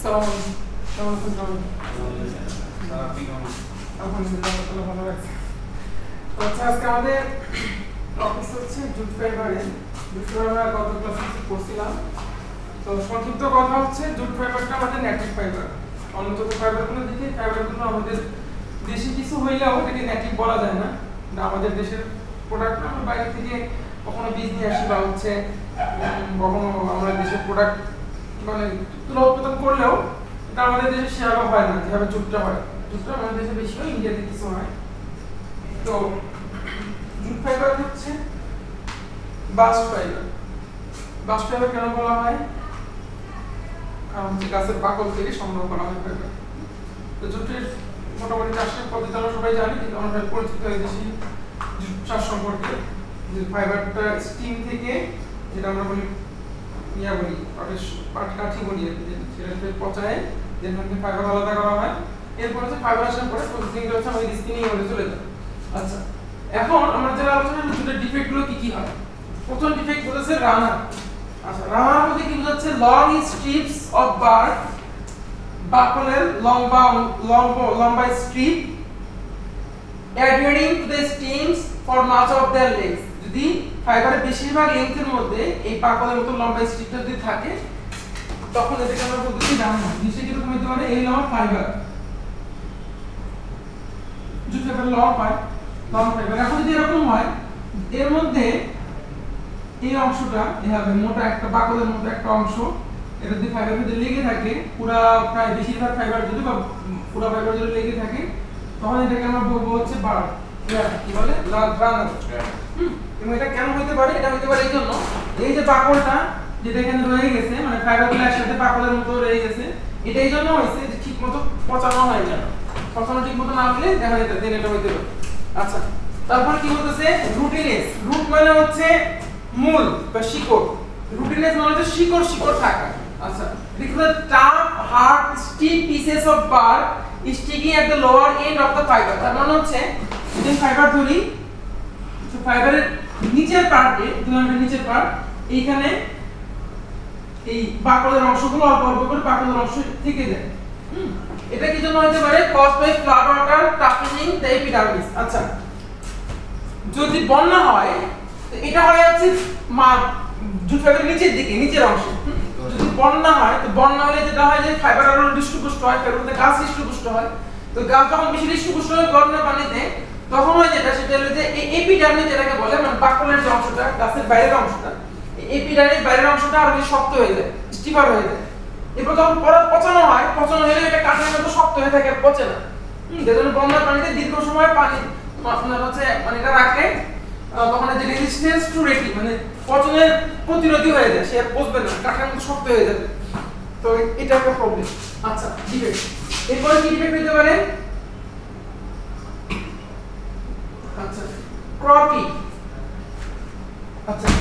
সালাম কেমন আছেন সবাই? আলহামদুলিল্লাহ ভালো তো আচ্ছা আজকে আমাদের টপিক হচ্ছে জুট ফাইবারে জুট ফাইবার আমরা গত ক্লাসে করছিলাম তো সংক্ষিপ্ত কথা হচ্ছে জুট ফাইবারটা আমাদের নেটিভ ফাইবার অন্য যত ফাইবারগুলো দেখি ফাইবারগুলো আমাদের দেশে কিছু হইলেও এটাকে নেটিভ বলা যায় না আমাদের দেশের প্রোডাক্ট আমরা বাইরে থেকে কখনো বীজ নিয়ে আসি বা হচ্ছে কখনো আমরা দেশের প্রোডাক্ট মানে তুলা উৎপাদন করলেও এটা আমাদের দেশে সেভাবে হয় না, যেভাবে জুটটা হয়। জুটটা আমাদের দেশে বেশি হয়, ইন্ডিয়াতে কিছু হয়। তো জুট ফাইবার হচ্ছে বাস্ট ফাইবার বাস্ট ফাইবার কেন বলা হয়? কারণ হচ্ছে গাছের বাকল থেকে সংগ্রহ করা হয় ফাইবার তো জুটের মোটামুটি চাষের পদ্ধতি আমরা সবাই জানি, কিন্তু আমরা পরিচিত হয়ে গেছি জুট চাষ সম্পর্কে। যে ফাইবারটা স্টিম থেকে, যেটা আমরা বলি ইয়া বলি পাটের বলি পচায় যেখান থেকে ফাইবার আলাদা করা হয়। এরপর হচ্ছে ফাইবার আসার পরে প্রসেসিংটা হচ্ছে আমাদের চলে যায়। আচ্ছা এখন আমরা যারা আলোচনা করছি দুটো ডিফেক্টগুলো কি কি হয়? প্রথম ডিফেক্ট বলেছে আচ্ছা রানার কি বোঝাচ্ছে লং স্ট্রিপস অফ বার্ড বাকলের লম্বা strip adhering to for much of their যদি ফাইবারের বেশিরভাগ লেন্থের মধ্যে এই পাকলের মতো লম্বা স্ট্রিপটা যদি থাকে তখন এটাকে আমরা বলতেছি রানার নিচে কীরকম হতে পারে? এই লম্বা ফাইবার যদি ফাইবার লং হয় লং ফাইবার এখন যদি এরকম হয় এর মধ্যে এই অংশটা এভাবে মোটা একটা বাকলের মতো একটা অংশ এটা যদি ফাইবার মধ্যে লেগে থাকে পুরা প্রায় বেশিরভাগ ফাইবার যদি বা পুরা ফাইবার যদি লেগে থাকে তখন এটাকে আমরা বলব হচ্ছে বার কি বলে? রানার হুম, এবং এটা কেন হইতে পারে? এটা হইতে পারে এই জন্য এই যে বাকলটা, যেটা এখানে রয়ে গেছে মানে ফাইবারগুলো একসাথে বাকলের মতো রয়ে গেছে, এটা এই জন্য হয়েছে যে ঠিক মতো পচানো হয় না। পচানো ঠিক মতো না হলে দেখা যেত দিন এটা হইতে পারে। আচ্ছা তারপর কি বলতেছে? রুটিনেস রুট মানে হচ্ছে মূল বা শিকড়। রুটিনেস মানে হচ্ছে শিকড় শিকড় থাকা। আচ্ছা because tough hard stiff pieces of bark sticking at the lower end the fiber তার মানে হচ্ছে যদি ফাইবার ধরি ফাইবারের নিচের পার্টে দুলামের নিচের পার্ট এইখানে এই বাকলের অংশগুলো অল্প অল্প করে বাকলের অংশ থেকে যায়। এটা কি জন্য হতে পারে? কজ বাই ফ্লাড ওয়াটার টাফেনিং দ্য এপিডার্মিস আচ্ছা। যদি বন্যা হয় এটা হয় হচ্ছে মা জুট ফাইবারের নিচের দিকে, নিচের অংশ। যদি বন্যা হয়, তো বন্যা হলে যেটা হয় যে ফাইবার আরও হৃষ্টপুষ্ট হয় ফাইবার গাছ হৃষ্টপুষ্ট হয়। তো গাছ যখন বেশি হৃষ্টপুষ্ট হয়, বন্যা পানিতে তখন হয় যেটা সেটা হলো যে এই এপিডার্মিস যেটাকে বলে মানে বাকলের যে অংশটা গাছের বাইরের অংশটা এপিডার্মিস বাইরের অংশটা আরও শক্ত হয়ে যায় স্টিফার হয়ে যায়। এরপর যখন পরে পচানো হয় পচানো হলে এটা কাঠের মতো শক্ত হয়ে থাকে পচে না। যেজন্য বন্যার পানিতে দীর্ঘ সময় পানি আপনার হচ্ছে মানে এটা আহ, তখন যে রেজিস্ট্যান্স টু রেটি মানে পচনের প্রতিরোধী হয়ে যায় সে আর পচবে না কাঠের মতো শক্ত হয়ে যাবে। তো এটা একটা প্রবলেম আচ্ছা ডিফেক্ট এরপরে কি ডিফেক্ট হতে পারে? আচ্ছা ক্রপি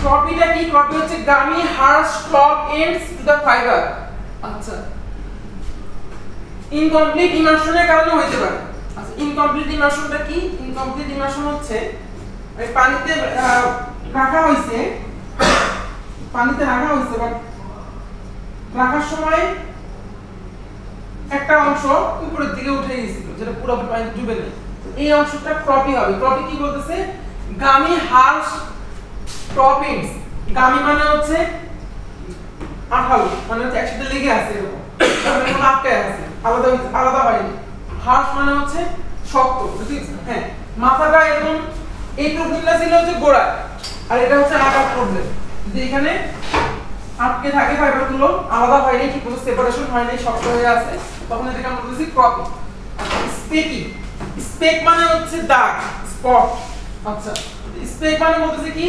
ক্রপিটা কি ক্রপি হচ্ছে গামি এন্ডস টু ফাইবার আচ্ছা ইনকমপ্লিট ইমার্শনের কারণে পারে। আচ্ছা ইনকমপ্লিট ইমার্শনটা কি? ইনকমপ্লিট ইমার্শন হচ্ছে এই পানিতে রাখা হয়েছে পানিতে রাখা হয়েছে বাট রাখার সময় একটা অংশ উপরের দিকে উঠে গেছিল, যেটা পুরো পানিতে ডুবে নেই। এই অংশটা ক্রপি হবে। ক্রপি কি বলতেছে? গামি হার্স টপিংস গামি মানে হচ্ছে আঠালো মানে হচ্ছে একসাথে লেগে আছে এরকম। মানে কোনো আটকায় আছে। আলাদা আলাদা হয়নি হার্স মানে হচ্ছে শক্ত হ্যাঁ। মাথাটা এরকম, এই প্রবলেমটা ছিল হচ্ছে গোড়া আর এটা হচ্ছে আগার প্রবলেম। যদি এখানে আটকে থাকে ফাইবারগুলো আলাদা হয়নি ঠিক মতো সেপারেশন হয়নি শক্ত হয়ে আছে, তখন এটাকে আমরা বলছি ক্রপিং স্পেকিং স্পেক মানে হচ্ছে দাগ, স্পট। আচ্ছা স্পেক মানে বলতেছে কি?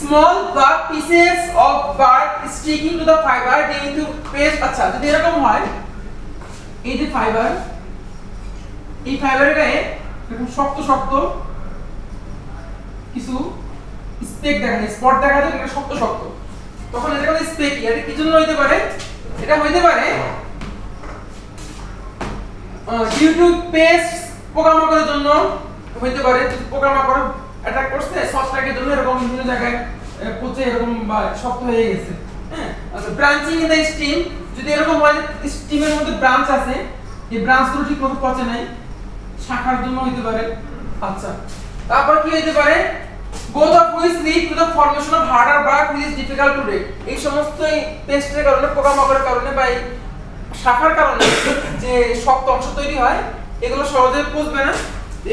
স্মল বা pieces of bark sticking to the fibre due to paste আচ্ছা যদি এরকম হয়, এই যে ফাইবার এই ফাইবারের গায়ে এরকম শক্ত শক্ত কিছু স্পেক দেখা যায়, স্পট দেখা যায়, এটা শক্ত শক্ত। তখন এটা বলে স্পেক। এটা কি জন্য হইতে পারে? এটা হইতে পারে ডিউ টু পেস্ট পোকামাকড়ের জন্য হইতে পারে পোকামাকড় অ্যাটাক করছে, সসটাকে জন্য এরকম বিভিন্ন জায়গায় পচে এরকম শক্ত হয়ে গেছে। হ্যাঁ? আচ্ছা ব্রাঞ্চিং ইন দ্য স্টিম যদি এরকম হয় স্টিমের মধ্যে ব্রাঞ্চ আছে, এই ব্রাঞ্চগুলো ঠিক মতো পচে নাই, শাখার জন্য হইতে পারে। আচ্ছা তারপর কি হইতে পারে? Both of which lead to the formation of harder bark which is difficult to break এই সমস্ত পেস্টের কারণে, পোকামাকড়ের কারণে বা এই শাখার কারণে যে শক্ত অংশ তৈরি হয় এগুলো সহজে পচবে না।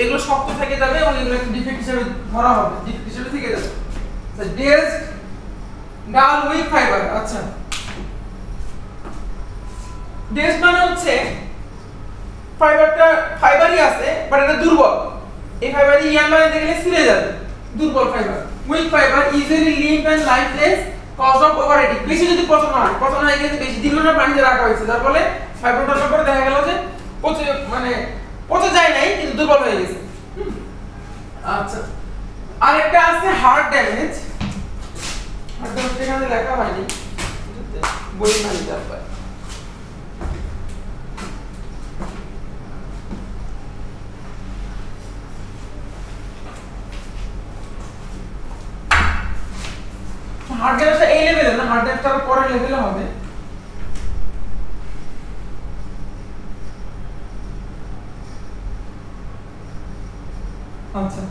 এগুলো শক্ত থেকে যাবে এবং এগুলো একটা ডিফেক্ট হিসেবে ধরা হবে। ডিফেক্ট হিসেবে থেকে যাবে। ডেজ ডাল উইক ফাইবার আচ্ছা। ডেজ মানে হচ্ছে ফাইবারটা ফাইবারই আছে বাট এটা দুর্বল। এই ফাইবার ইয়ান বানাইতে গেলে ছিঁড়ে যাবে। দুর্বল fibre weak fibre easily limp and lifeless cause of overheating বেশি যদি পচন হয়, পচন হয়ে গেছে, বেশি দীর্ঘদিন পানিতে রাখা হয়েছে। যার ফলে ফাইবারটার পরে দেখা গেল যে পচে মানে পচে যায় নাই, কিন্তু দুর্বল হয়ে গেছে। হুম। আচ্ছা। আরেকটা আছে হার্ট ড্যামেজ হার্ট ড্যামেজ এখানে লেখা হয়নি। বই মানে যাবে হার্ড ড্যামেজটা এই লেভেলে না হার্ড ড্যামেজটা আরও পরের লেভেলে হবে। আচ্ছা।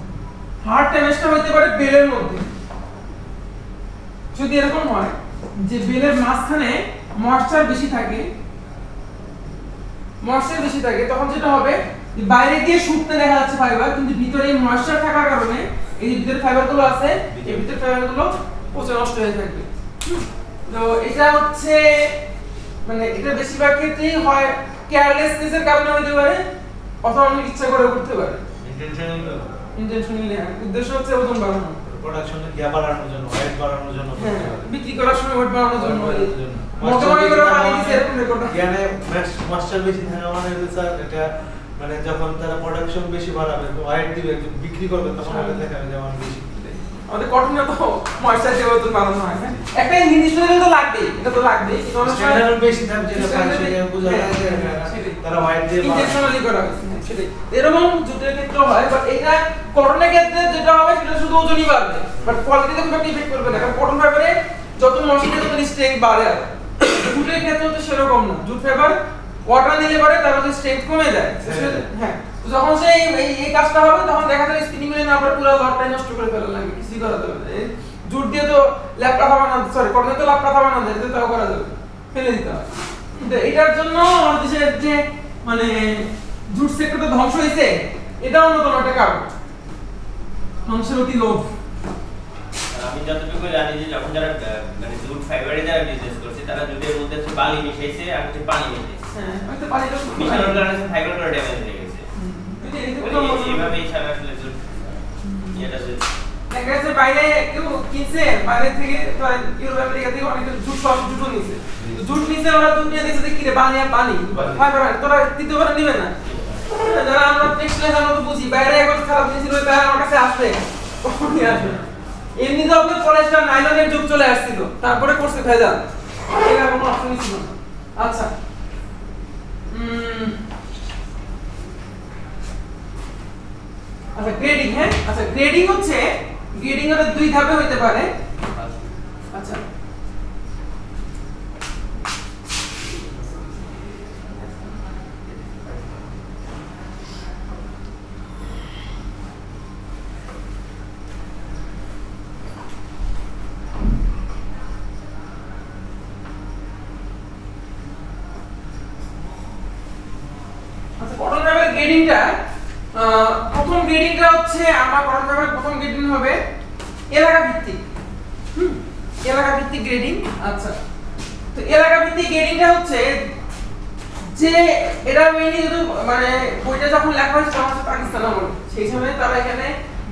হার্ড ড্যামেজটা হইতে পারে বেলের মধ্যে। যদি এরকম হয় যে বেলের মাঝখানে ময়েশ্চার বেশি থাকে, ময়েশ্চার বেশি থাকে, তখন যেটা হবে বাইরে দিয়ে শুকতে দেখা যাচ্ছে ফাইবার কিন্তু ভিতরে ময়েশ্চার থাকার কারণে এই যে ভিতরে ফাইবারগুলো আছে, এই ভিতরে ফাইবারগুলো পচে নষ্ট হয়ে থাকবে। তো এটা হচ্ছে মানে এটা বেশিরভাগ ক্ষেত্রেই হয় কেয়ারলেসনেসের কারণে হতে পারে, অথবা অনেক ইচ্ছা করে করতে পারে। ইন্টেনশনাল ইন্টেনশনালি উদ্দেশ্য হচ্ছে ওজন বাড়ানো। প্রোডাকশনে গিয়া বাড়ানোর জন্য ওয়েট বাড়ানোর জন্য। হ্যাঁ বিক্রি করার সময় ওয়েট বাড়ানোর জন্য। বাড়ানোর জন্য। মোটা মনে করে পানি দিছে এরকম রেকর্ড জ্ঞানে মাস্টার বেশি থাকা মানে স্যার এটা মানে যখন তারা প্রোডাকশন বেশি বাড়াবে ওয়েট দিবে বিক্রি করবে তখন হ্যাঁ। এটা দেখাবে যেমন বেশি। আমাদের কঠিন তো ময়েশ্চার দিয়ে ওজন বাড়ানো হয় হ্যাঁ? একটা জিনিস তো লাগবে এটা তো লাগবে স্ট্যান্ডার্ড বেশি থাকবে যেটা বোঝা হ্যাঁ, হ্যাঁ, সেটাই। তারা ওয়েট দিয়ে ইন্টেনশনালি করা হয়েছে সেটাই। এরকম জুটের ক্ষেত্রে হয় বাট এটা কটনের ক্ষেত্রে যেটা হবে সেটা শুধু ওজনই বাড়বে। বাট কোয়ালিটিতে খুব একটা ইফেক্ট করবে না কারণ কটন ফাইবারে যত মশলা তত স্ট্রেংথ বাড়ে আর। জুটের ক্ষেত্রে তো সেরকম না। জুট ফাইবার ওয়াটার নিলে পরে তার হচ্ছে স্ট্রেংথ কমে যায়। হ্যাঁ। যখন সে এই এই- কাজটা হবে তখন দেখা যাবে স্পিনিং মিলে না পুরো লটটাই নষ্ট করে ফেলা লাগে কিছুই করা যাবে না। জুট দিয়ে তো ল্যাপটা বানানো সরি কটনে তো ল্যাপটা বানানো যায় এটা তাও করা যাবে ফেলে দিতে হয় কিন্তু এটার জন্য আমাদের দেশের যে মানে জুট সেক্টরটা ধ্বংস হয়েছে এটা অন্যতম একটা কারণ। মানুষের অতি লোভ। আমি যতটুকু জানি যে যখন যারা মানে জুট ফাইবারে যারা বিজনেস করছে তারা জুটের মধ্যে বালি মিশাইছে আর হচ্ছে পানি মিশাইছে। হ্যাঁ হয়তো পানিটা মিশানোর কারণে ফাইবার করে ড্যামেজ হয়ে গেছে। বাইরে কেউ কিনছে বাইরে থেকে ইউরোপ আমেরিকা থেকে অনেকে জুট সব জুটও নিছে। জুট নিছে ওরা জুট দেখছে যে কিরে বানি। আর পানি ফাইবার তোরা তৃতীয়বার নিবে না। যারা আমরা টেক্সটাইল আমরা বুঝি বাইরে এখন খারাপ জিনিস রয়েছে তারা আমার কাছে আসবে। কখনই আসবে? না। এমনি তো আপনার পলিস্টার নাইলনের যুগ চলে আসছিল। তারপরে করছে ভেজাল। এটা কোনো অপশনই ছিল আচ্ছা। উম, আচ্ছা গ্রেডিং হ্যাঁ? আচ্ছা গ্রেডিং হচ্ছে গ্রেডিং এর দুই ধাপে হতে পারে। আচ্ছা। আচ্ছা কটন ফাইবার গ্রেডিংটা প্রথম গ্রেডিংটা হচ্ছে আমার কটন ফাইবার প্রথম গ্রেডিং হবে। এলাকা ভিত্তিক হুম এলাকা ভিত্তিক গ্রেডিং আচ্ছা। তো এলাকা ভিত্তিক গ্রেডিংটা হচ্ছে যে এটা মেইনলি যদি মানে বইটা যখন লেখা হয়েছে তখন পাকিস্তান আমল। সেই সময় তারা এখানে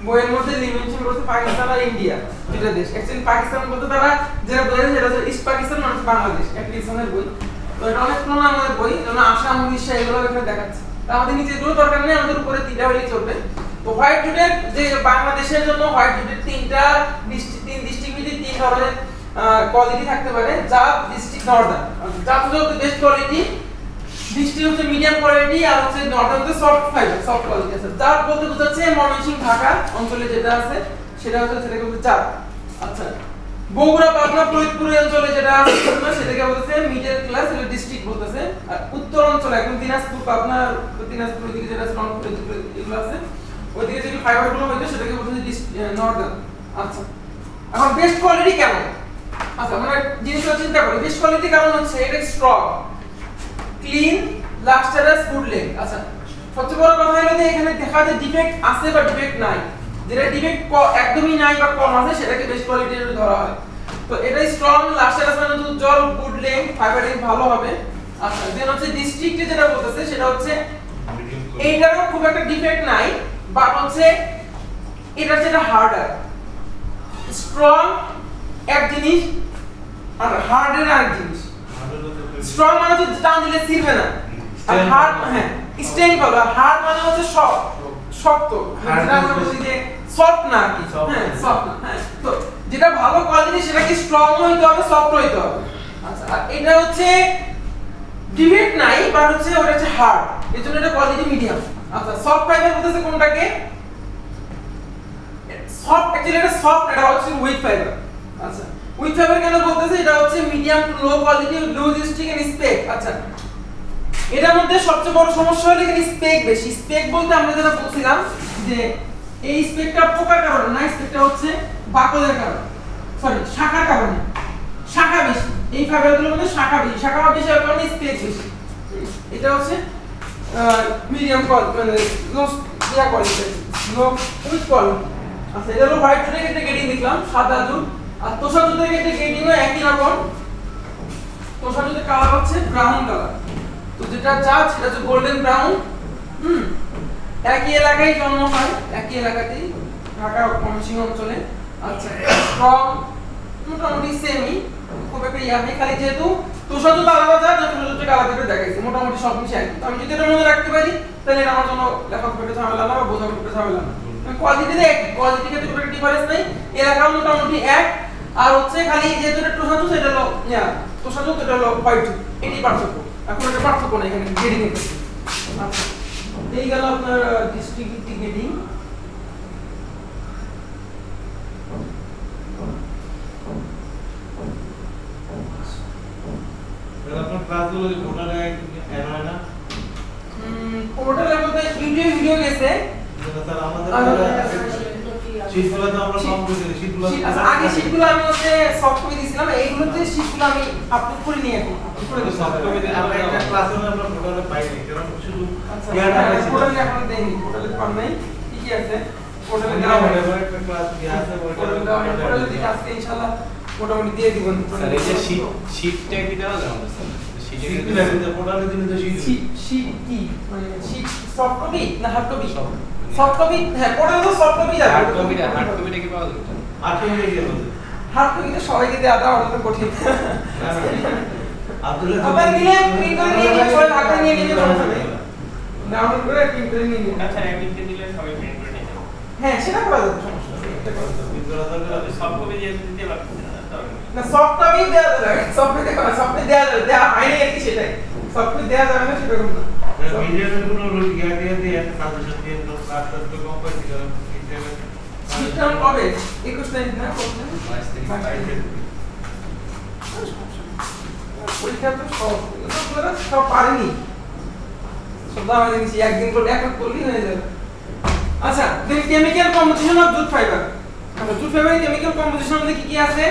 বইয়ের মধ্যে মেনশন করছে পাকিস্তান আর ইন্ডিয়া দুটা দেশ। অ্যাকচুয়ালি পাকিস্তান বলতে তারা যেটা বোঝায় সেটা হচ্ছে ইস্ট পাকিস্তান মানে বাংলাদেশ, একটা ইসলামের বই। তো এটা অনেক পুরোনো আমাদের বই যেমন আসাম উড়িষ্যা এগুলো এখানে দেখাচ্ছে। তা আমাদের নিচে এগুলো দরকার নেই, আমাদের উপরে তিনটা হলেই চলবে। তো হোয়াইট জুটের যে বাংলাদেশের জন্য হোয়াইট জুটের তিনটা ডিস্ট্রিক্ট তিন ডিস্ট্রিক্ট ভিত্তিক তিন ধরনের কোয়ালিটি থাকতে পারে। যা ডিস্ট্রিক্ট নর্দার্ন যা হচ্ছে বেস্ট কোয়ালিটি বৃষ্টি হচ্ছে মিডিয়াম কোয়ালিটি আর হচ্ছে নর্দার্ন হচ্ছে সফট ফাইবার সফট কোয়ালিটি আছে। চার বলতে বোঝাচ্ছে ময়মনসিংহ, ঢাকা অঞ্চলে যেটা আছে, সেটা হচ্ছে সেটাকে বলতে চার আচ্ছা বগুড়া, পাবনা, ফরিদপুর অঞ্চলে যেটা আছে সেটাকে বলছে মিডল ক্লাস এটা ডিস্ট্রিক্ট বলতেছে। আর উত্তর অঞ্চলে, এখন দিনাজপুর, পাবনা, দিনাজপুর ওইদিকে যেটা আছে, রংপুর এগুলো আছে। ওইদিকে যে ফাইবারগুলো হইতো সেটাকে বলতেছে নর্দার্ন আচ্ছা। এখন বেস্ট কোয়ালিটি কেমন? আচ্ছা আমরা জিনিসটা চিন্তা করি বেস্ট কোয়ালিটি কারণ হচ্ছে? এটা strong clean lustrous good leg আচ্ছা সবচেয়ে বড় কথা হলো যে এখানে দেখা যায় ডিফেক্ট আছে বা ডিফেক্ট নাই। যেটা ডিফেক্ট একদমই নাই বা কম আছে সেটাকে বেস্ট কোয়ালিটির ধরা হয়। তো এটা স্ট্রং লাস্টারাস মানে জল গুড লেগ ফাইবারিং ভালো হবে। আচ্ছা দেন হচ্ছে ডিস্ট্রিক্টে যেটা বলতেছে সেটা হচ্ছে এইটারও খুব একটা ডিফেক্ট নাই। বাট হচ্ছে এটা যেটা হার্ডার স্ট্রং এক জিনিস আর হার্ডের আরেক জিনিস। স্ট্রং মানে হচ্ছে টান দিলে ছিড়বে না। আর হার্ড হ্যাঁ স্ট্রেংথ বলো আর হার্ড মানে হচ্ছে শক্ত। শক্ত। যেটা আমরা বলি যে সফট না আর কি। হ্যাঁ সফট না। হ্যাঁ তো যেটা ভালো কোয়ালিটি সেটা কি স্ট্রং হইতে হবে সফট হইতে হবে। আচ্ছা আর এটা হচ্ছে ডিফেক্ট নাই বাট হচ্ছে ওটা হচ্ছে হার্ড এর জন্য এটা কোয়ালিটি মিডিয়াম আচ্ছা সফট ফাইবার বলতেছে কোনটাকে? সফট অ্যাকচুয়ালি এটা সফট এটা হচ্ছে উইথ ফাইবার আচ্ছা উইথ ফাইবার কেন বলতেছে? এটা হচ্ছে medium to low quality logistic and spec আচ্ছা এটার মধ্যে সবচেয়ে বড় সমস্যা হলো এখানে স্পেক বেশি। স্পেক বলতে আমরা যেটা বলছিলাম যে এই স্পেকটা পোকার কারণে না স্পেকটা হচ্ছে বাকলের কারণে। সরি শাখার কারণে। শাখা বেশি। এই ফাইবারগুলোর মধ্যে শাখা বেশি। শাখা বেশি কারণে স্পেক বেশি। এটা হচ্ছে মিডিয়াম কোয়ালিটি মানে লো ইয়া কোয়ালিটি লো উইথ আচ্ছা এটা হলো হোয়াইট জুটের ক্ষেত্রে গেটিং দেখলাম সাদা জুট আর তোষা জুটের ক্ষেত্রে গেটিংও একই রকম। তোষা জুটের কালার হচ্ছে ব্রাউন কালার তো যেটা চা সেটা হচ্ছে গোল্ডেন ব্রাউন হুম, একই এলাকায় জন্ম হয়, একই এলাকাতেই ঢাকা ময়মনসিংহ অঞ্চলে। আচ্ছা স্ট্রং মোটামুটি সেমই খুব একটা ইয়া নেই খালি যেহেতু তোষা জুতো আলাদা যা যে তোষা জুতো আলাদা করে দেখাইছে মোটামুটি সব মিশে একই তো আমি যদি এটা মনে রাখতে পারি তাহলে এটা আমার জন্য লেখা খুব একটা ঝামেলা না বা বোঝা খুব একটা ঝামেলা না। কোয়ালিটিতে এক কোয়ালিটি ক্ষেত্রে খুব একটা ডিফারেন্স নেই এলাকাও মোটামুটি এক আর হচ্ছে খালি যেহেতু এটা তোষা জুতো সেটা হলো ইয়া তোষা জুতো এটা হলো হোয়াইট এটাই পার্থক্য। এখন এটা পার্থক্য না এখানে গেডিং আচ্ছা এই গেল আপনার ডিস্ট্রিক্ট গেডিং আপনার ক্লাসগুলো যে টোটালে অ্যাড হয় না? পোর্টালে বলতে ইউটিউব ভিডিও গেছে। স্যার আমাদের আর- তো আমরা কম করে দিই আচ্ছা, আগে শীটগুলো আমি হচ্ছে সফট কপি দিয়েছিলাম এইগুলোতে শীটগুলো আমি আপলোড করে নিয়ে এখন আপলোড করে সফট কপি আমরা একটা ক্লাসে আমরা টোটালে পাইনি কারণ শুধু আচ্ছা ইয়াটা হ্যাঁ, আছে পোর্টালে এখন দেয়নি পোর্টালে পান নাই ঠিকই আছে। পোর্টালে দেওয়া হবে একটা ক্লাস দিয়ে আছে পোর্টালে দেওয়া হবে পোর্টালে দিকে আজকে ইনশাআল্লাহ মোটামুটি দিয়ে দিব। স্যার এই যে শীট শীটটা কি দেওয়া স্যার? যাবে? তো সবাইকে দেওয়া দেওয়া অনেক কঠিন। আপনার নিলে প্রিন্ট করে নিয়ে নিয়ে সবাই ভাগ করে নিয়ে নিয়ে ডাউনলোড করে প্রিন্ট করে নিয়ে নিন আচ্ছা একদিনকে দিলে সবাই প্রিন্ট করে নিতে হ্যাঁ সেটা করা যাবে সমস্যা নেই। এটা করা যাবে। তবে সব কপি দিয়ে দিতে পারছি না না কপি দেওয়া যাবে সফট কপি দেখো সফট কপি দেওয়া যাবে দেওয়া হয়নি আর কি সেটাই। সফট কপি দেওয়া যাবে না সেরকম না। রুল গিয়া দিয়ে দিয়ে একটা সাজেশন দিয়ে তো ক্লাস তো কম সিস্টেম কবে? 21 তারিখ না কবে? বাইশ তারিখ। পরীক্ষা তো সব সব পারেনি। সব দাম দিয়েছি একদিন করে এক করলেই হয়ে যাবে। আচ্ছা then chemical composition of jute fibre আচ্ছা জুট ফাইবারের কেমিক্যাল কম্পোজিশন মধ্যে কি কি আছে?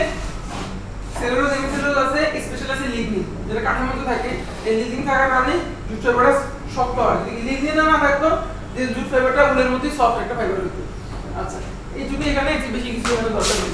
সেলুলোজ হেমিসেলুলোজ আছে স্পেশাল আছে লিগনিন যেটা কাঠের মধ্যে থাকে, এই লিগনিন থাকার কারণে জুট ফাইবারটা শক্ত হয়। যদি লিগনিন না থাকতো যে জুট ফাইবারটা উলের মধ্যে সফট একটা ফাইবার হতো। আচ্ছা এই যদি এখানে বেশি কিছু দরকার নেই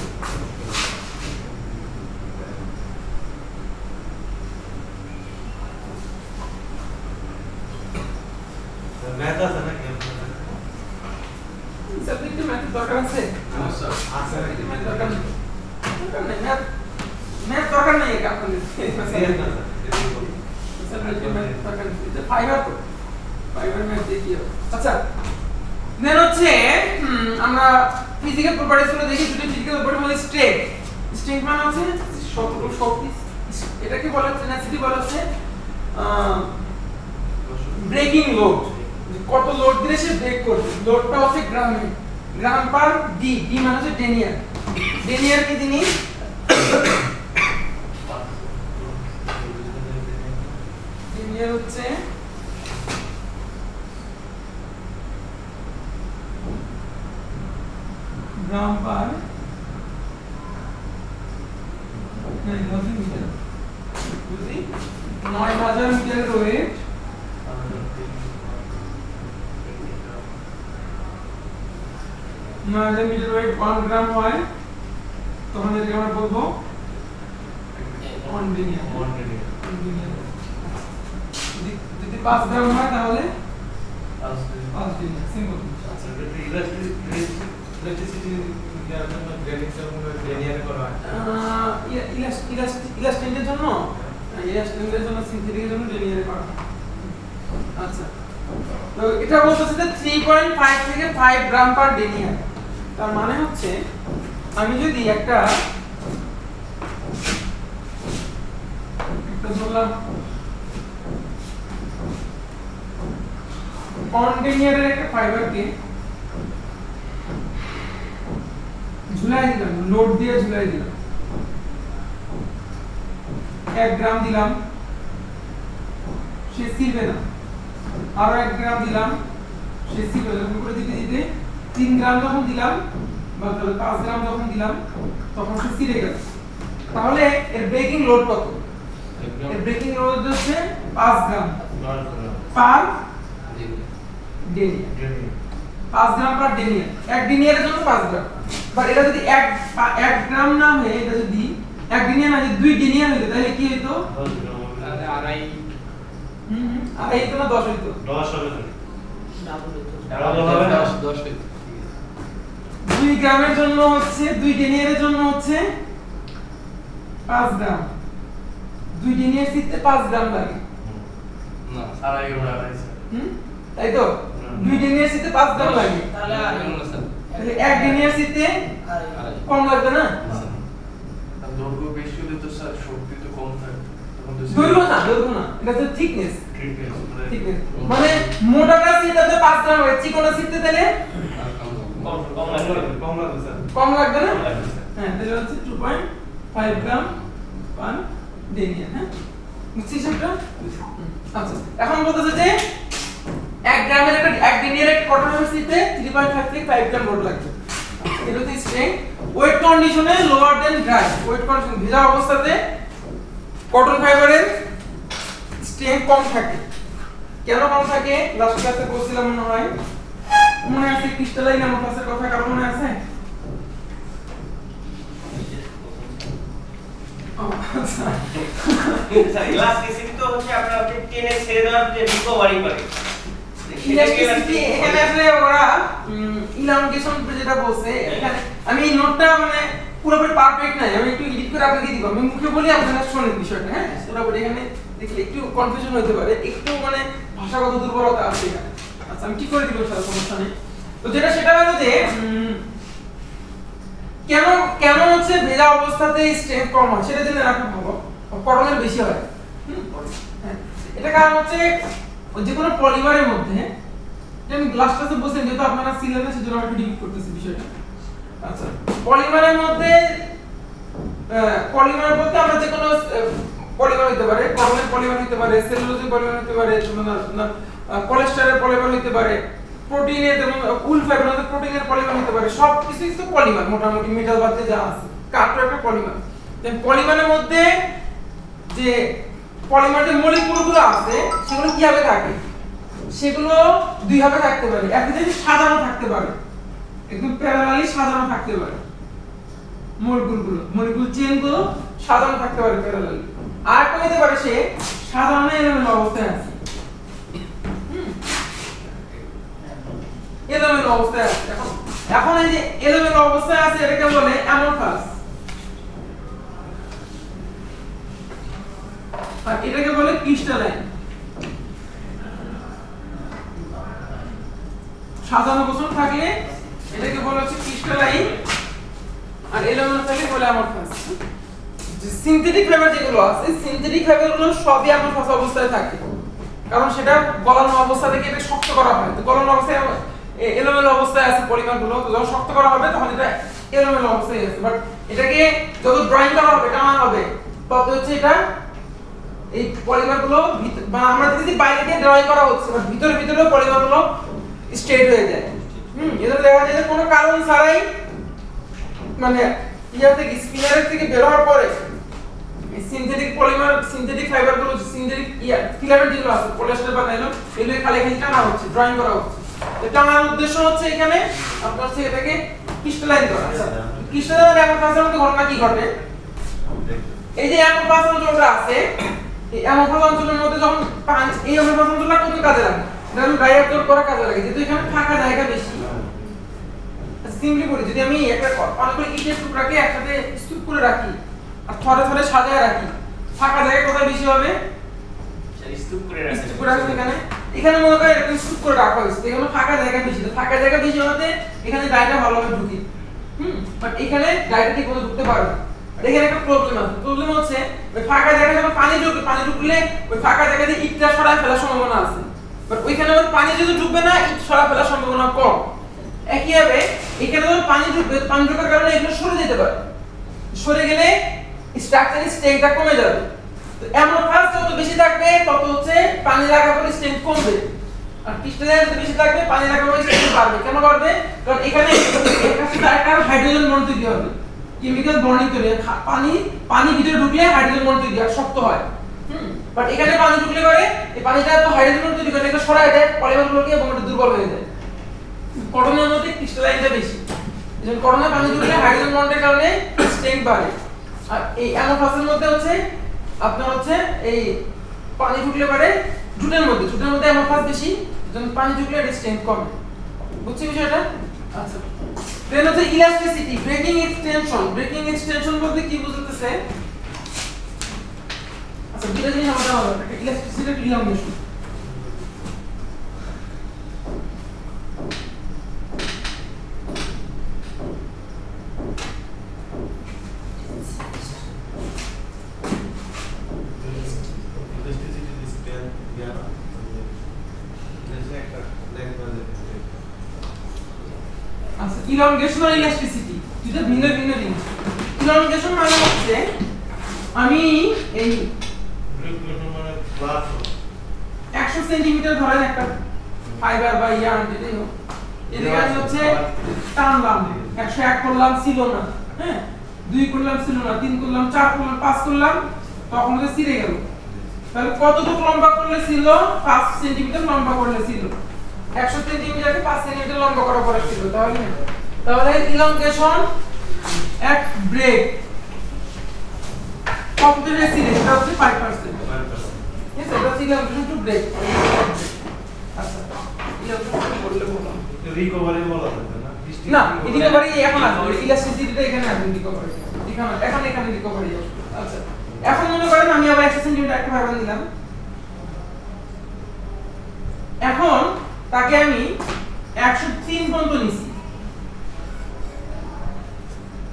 টি টি মানে হচ্ছে টেন ইয়ার টেন ইয়ার কি জিনিস টেন ইয়ার হচ্ছে গ্রাম পার নয় হাজার মিটার রয়ে হাজার মিটার ওয়েট ওয়ান গ্রাম হয় তখন এটাকে আমরা বলব যদি যদি পাঁচ গ্রাম হয় তাহলে পাঁচ লিনিয়ার সিম্পল। করা হয়। ইলাস্টেন্টের জন্য? জন্য সিনথেটিকের জন্য ডেলিভারি করা হয়। আচ্ছা। তো এটা বলতেছে যে 3.5 থেকে 5 গ্রাম পার ডেনিয়ার তার মানে হচ্ছে, আমি যদি একটা দিলাম লোড দিয়ে ঝুলাই দিলাম। এক গ্রাম দিলাম, সে সিলবে না। আরও এক গ্রাম দিলাম, সে সিলবে দিতে দিতে তিন গ্রাম যখন দিলাম বা তাহলে পাঁচ গ্রাম যখন দিলাম তখন সে সিলে গেল। তাহলে এর ব্রেকিং লোড কত? এর ব্রেকিং লোড হচ্ছে পাঁচ গ্রাম। পার পাঁচ গ্রাম পার ডেনিয়ার এক ডেনিয়ারের জন্য পাঁচ গ্রাম। বাট এটা যদি এক এক গ্রাম না হয়ে এটা যদি এক ডেনিয়ার না যদি দুই ডেনিয়ার হইতো তাহলে কি হইতো? তাহলে আড়াই। হুম হুম, আর এই তো না দশ হইতো? দশ হবে দশ হইতো। দুই গ্রামের জন্য হচ্ছে দুই ডেনিয়ারের জন্য হচ্ছে পাঁচ গ্রাম। দুই ডেনিয়ার সিটতে পাঁচ গ্রাম লাগে। না আড়াই হুম? তাই তো? দুই ডেনিয়ার সিটতে পাঁচ গ্রাম লাগে। তাহলে এক ডেনিয়ার সিটতে কম লাগবে না? দৈর্ঘ্য বেশি হলে তো স্যার শক্তি তো কম থাকে। দৈর্ঘ্য না দৈর্ঘ্য না। এটা থিকনেস thickness, মানে থিকনেস মানে মোটাটা সিটটাতে পাঁচ গ্রাম হবে চিকনটা সিটতে তাহলে কম হবে। কম কম লাগবে স্যার। কম লাগবে না? কম লাগবে স্যার। হ্যাঁ তাহলে হচ্ছে two point five gram per denier হ্যাঁ? বুঝছিস এটা আচ্ছা। এখন বলতেছে যে এক গ্রামের একটা এক ডেনিয়ার একটা কটন সিটে থ্রি পয়েন্ট ফাইভ থেকে ফাইভ গ্রাম লোড লাগবে। এটা হচ্ছে স্ট্রেংথ ওয়েট কন্ডিশনে lower than dry wet condition ভেজা অবস্থাতে কটন ফাইবারের স্ট্রেংথ কম থাকে। কেন কম থাকে? লাস্ট ক্লাসে বলছিলাম মনে হয়। মনে আছে ক্রিস্টালাইন অ্যামোফাসের কথা কারও মনে আছে ইলাস্টিসিটি তো হচ্ছে আপনার টেনে ছেড়ে দেওয়ার যে রিকভারি করে আমি নোটটা মানে পুরোপুরি পারফেক্ট নাই আমি একটু এডিট করে আপনাকে দিব আমি মুখে বলি আপনারা শোনেন বিষয়টা হ্যাঁ পুরোপুরি এখানে দেখলে একটু কনফিউশন হতে পারে একটু মানে ভাষাগত দুর্বলতা আছে এখানে আমি ঠিক করে দিব স্যার সমস্যা নেই। তো যেটা সেটা হলো যে কেন কেন হচ্ছে ভেজা অবস্থাতে স্ট্রেংথ কম হয়? সেটা জেনে রাখা ভালো কটনের বেশি হয়। হ্যাঁ। এটা কারণ হচ্ছে যে কোনো পলিমারের মধ্যে আমি গ্লাস ক্লাসে বলছিলাম যেহেতু আপনারা ছিলেন না, সেজন্য আমি ডিপ করতেছি বিষয়টা। আচ্ছা পলিমারের মধ্যে পলিমার বলতে আমরা যে কোনো পলিমার হতে পারে কার্বনের পলিমার হতে পারে, সেলুলোজের পলিমার হতে পারে কোলেস্টেরলের পলিমার হতে পারে, প্রোটিনের যেমন উল ফাইবার প্রোটিনের পলিমার হতে পারে সব কিছুই তো পলিমার মোটামুটি মেটাল বাদে যা আছে কাঠও একটা পলিমার পলিমারের মধ্যে যে পলিমার যে মলিকুলগুলো আছে, সেগুলো কীভাবে থাকে? সেগুলো দুই ভাবে থাকতে পারে একই জিনিস সাজানো থাকতে পারে, একদম প্যারালালি সাজানো থাকতে পারে মলিকুলগুলো মলিকুল চেনগুলো সাজানো থাকতে পারে প্যারালালি আর হতে পারে সে? সাজানো এলোমেলো অবস্থায় আছে। এলোমেলো অবস্থায় আছে। এখন এখন এই যে এলোমেলো অবস্থায় আছে, এটাকে বলে অ্যামরফাস আর এটাকে বলে ক্রিস্টালাইন সাজানো গোছানো থাকলে এটাকে বলা হচ্ছে ক্রিস্টালাইন আর এলোমেলো থাকলে বলে অ্যামরফাস সিনথেটিক ফাইবার যেগুলো আছে সিনথেটিক ফাইবারগুলো সবই অ্যামরফাস অবস্থায় থাকে। কারণ সেটা গলানো অবস্থা থেকে এটা শক্ত করা হয়। তো গলানো অবস্থায় এলোমেলো অবস্থায় আছে পলিমারগুলো তো যখন শক্ত করা হবে, তখন এটা এলোমেলো অবস্থায় আছে বাট এটাকে যত ড্রয়িং করা হবে, টানা হবে, তত হচ্ছে এটা এই পলিমারগুলো ভিত- বা আমরা যদি বাইরে দিয়ে ড্রয়িং করা হচ্ছে বা ভিতরে ভিতরে পলিমারগুলো স্ট্রেট হয়ে যায়। হুম এদের দেখা যায় যে কোনো কারণ ছাড়াই মানে ইয়ার থেকে স্পিনারের থেকে বের হওয়ার পরে সিনথেটিক পলিমার সিনথেটিক ফাইবারগুলো সিনথেটিক ফিলামেন্ট যেগুলো আছে পলিয়েস্টার বা নাইলন এগুলো খালি খালি টানা হচ্ছে ড্রয়িং করা হচ্ছে। তো টানার উদ্দেশ্য হচ্ছে এখানে আপনার হচ্ছে এটাকে ক্রিস্টালাইজ করা। আচ্ছা ক্রিস্টালাইজ এখন কাজের মধ্যে ঘটনা কি ঘটে? এই যে এমন অ্যামোফাস অঞ্চলটা আছে, এই এমন অ্যামোফাস অঞ্চলের মধ্যে যখন পাঁচ এই অ্যামোফাস অঞ্চলটা কোন কাজে লাগে। ড্রাই অ্যাবজর্ব করা কাজে লাগে, যেহেতু এখানে ফাঁকা জায়গা বেশি। সিম্পলি বলি, যদি আমি একটা অনেকগুলো ইটের টুকরাকে একসাথে স্তূপ করে রাখি আর থরে থরে সাজায় রাখি। ফাঁকা জায়গা কোথায় বেশি হবে? স্তূপ করে রাখেন স্তূপ করে রাখছি এখানে। এখানে মনে করেন এরকম স্তূপ করে রাখা হয়েছে। এখানে ফাঁকা জায়গা বেশি। ফাঁকা জায়গা বেশি হতে এখানে ডাইটা ভালোভাবে ঢুকে। হুম? বাট এখানে ডাইটা ঠিক মতো ঢুকতে পারবে আর এখানে একটা প্রবলেম আছে। প্রবলেম হচ্ছে ওই ফাঁকা জায়গায় যখন পানি ঢুকবে পানি ঢুকলে ওই ফাঁকা জায়গা দিয়ে ইটটা সরায় ফেলার সম্ভাবনা আছে। বাট ওইখানে আবার পানি যদি ঢুকবে না ইট সরা ফেলার সম্ভাবনা কম। একইভাবে এখানে যখন পানি ঢুকবে পানি ঢোকার কারণে এগুলো সরে যেতে পারে। সরে গেলে স্ট্রাকচারের স্ট্রেংথটা কমে যাবে। তো ফাস্ট যত বেশি থাকবে, তত হচ্ছে পানি লাগা পরে স্ট্রেংথ কমবে। আর ক্রিস্টালাইন যত বেশি থাকবে, পানি লাগা পরে স্ট্রেংথ বাড়বে। কেন বাড়বে? কারণ এখানে একটা হাইড্রোজেন বন্ড তৈরি হবে। কেমিক্যাল বন্ডিং তৈরি পানি পানি ভিতরে ঢুকলে হাইড্রোজেন বন্ড তৈরি হয় শক্ত হয়। বাট এখানে পানি ঢুকলে করে, এই পানিটা তো হাইড্রোজেন বন্ড তৈরি করে, এটা সরায় দেয়, পলিমারগুলোকে এবং এটা দুর্বল হয়ে যায়। কটনের মধ্যে ক্রিস্টালাইনটা বেশি। যেমন কটনে পানি ঢুকলে হাইড্রোজেন বন্ডের কারণে স্ট্রেংথ বাড়ে। আর এই অ্যামোফাসের মধ্যে হচ্ছে, আপনার হচ্ছে এই পানি ঢুকলে পারে জুটের মধ্যে জুটের মধ্যে অ্যামোফাস বেশি যখন পানি ঢুকলে এটা স্ট্রেংথ কমে। বুঝছি বিষয়টা? আচ্ছা। দেন হচ্ছে elasticity breaking extension breaking extension বলতে কি বুঝতেছে আচ্ছা দুটো জিনিস আমাদের হবে একটা ইলাস্টিসিটি একটা ইলংগেশন আচ্ছা ইলংগেশন আর ইলাস্টিসিটি দুটো ভিন্ন ভিন্ন জিনিস। ইলংগেশন মানে হচ্ছে আমি এই একশো সেন্টিমিটার ধরেন একটা ফাইবার বা ইয়ার্ন যেটাই হোক। এদিকে আমি হচ্ছে টানলাম, একশো এক করলাম, ছিল না হ্যাঁ? দুই করলাম, ছিল না, তিন করলাম, চার করলাম, পাঁচ করলাম, তখন হচ্ছে ছিঁড়ে গেল। তাহলে কতটুকু লম্বা করলে ছিল? পাঁচ সেন্টিমিটার লম্বা করলে ছিল। একশো সেন্টিমিটারকে পাঁচ সেন্টিমিটার লম্বা করা পরে ছিল তাহলে তাহলে ইলংগেশন এক ব্রেক কত দূরে ছিঁড়ে সেটা হচ্ছে ফাইভ পার্সেন্ট Yes, এটা ছিল ইলংগেশন টু ব্রেক আচ্ছা ইলংগেশন বললে বললাম রিকভারি বলা যাবে না? না রিকভারি এখন আসবে। ইলাস্টিসিটিটা এখানে আসবে রিকভারি এখানে এখন এখানে রিকভারি আসবে। আচ্ছা এখন মনে করেন আমি আবার 100 সেন্টিমিটার একটা নিলাম। এখন তাকে আমি 103 পর্যন্ত নিছি।